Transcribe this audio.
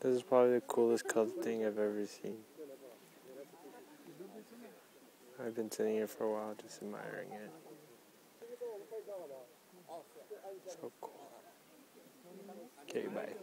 This is probably the coolest colored thing I've ever seen. I've been sitting here for a while just admiring it. So cool. Okay, bye.